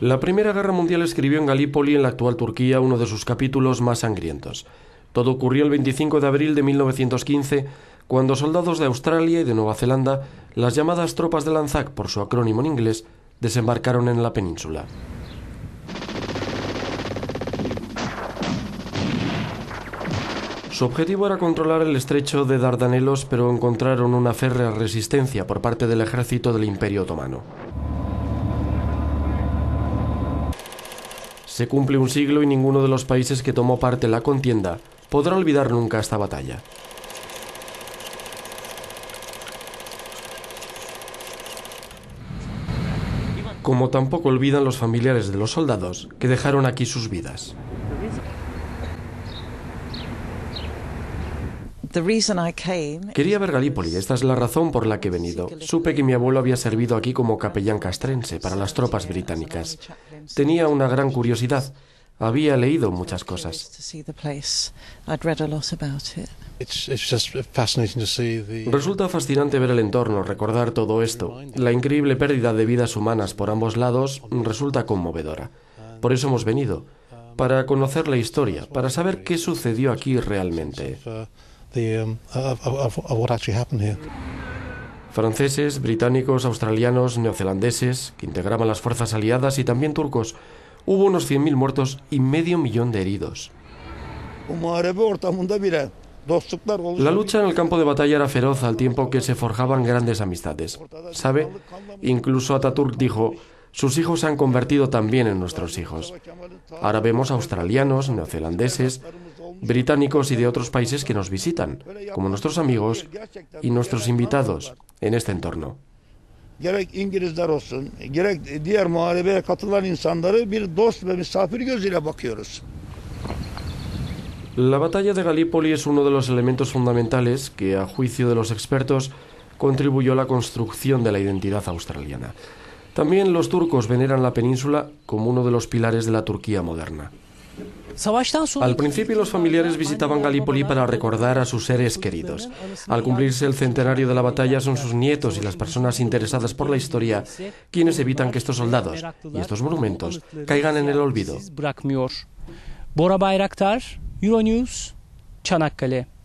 La Primera Guerra Mundial escribió en Galípoli, en la actual Turquía, uno de sus capítulos más sangrientos. Todo ocurrió el 25 de abril de 1915, cuando soldados de Australia y de Nueva Zelanda, las llamadas tropas de Lanzac por su acrónimo en inglés, desembarcaron en la península. Su objetivo era controlar el estrecho de Dardanelos, pero encontraron una férrea resistencia por parte del ejército del Imperio Otomano. Se cumple un siglo y ninguno de los países que tomó parte en la contienda podrá olvidar nunca esta batalla. Como tampoco olvidan los familiares de los soldados que dejaron aquí sus vidas. Quería ver Galípoli, esta es la razón por la que he venido. Supe que mi abuelo había servido aquí como capellán castrense para las tropas británicas. Tenía una gran curiosidad. Había leído muchas cosas. Resulta fascinante ver el entorno, recordar todo esto. La increíble pérdida de vidas humanas por ambos lados resulta conmovedora. Por eso hemos venido, para conocer la historia, para saber qué sucedió aquí realmente. Franceses, británicos, australianos, neozelandeses, que integraban las fuerzas aliadas y también turcos. Hubo unos 100.000 muertos y medio millón de heridos. La lucha en el campo de batalla era feroz al tiempo que se forjaban grandes amistades. ¿Sabe? Incluso Ataturk dijo, sus hijos se han convertido también en nuestros hijos. Ahora vemos australianos, neozelandeses, británicos y de otros países que nos visitan, como nuestros amigos y nuestros invitados en este entorno. gerek İngilizler olsun, gerek diğer muharebeye katılan insanları bir dost ve misafir gözüyle bakıyoruz. La batalla de Galípoli es uno de los elementos fundamentales que, a juicio de los expertos, contribuyó a la construcción de la identidad australiana. También los turcos veneran la península como uno de los pilares de la Turquía moderna. Al principio los familiares visitaban Galípoli para recordar a sus seres queridos. Al cumplirse el centenario de la batalla son sus nietos y las personas interesadas por la historia quienes evitan que estos soldados y estos monumentos caigan en el olvido. Bora Bayraktar, Euronews, Çanakkale.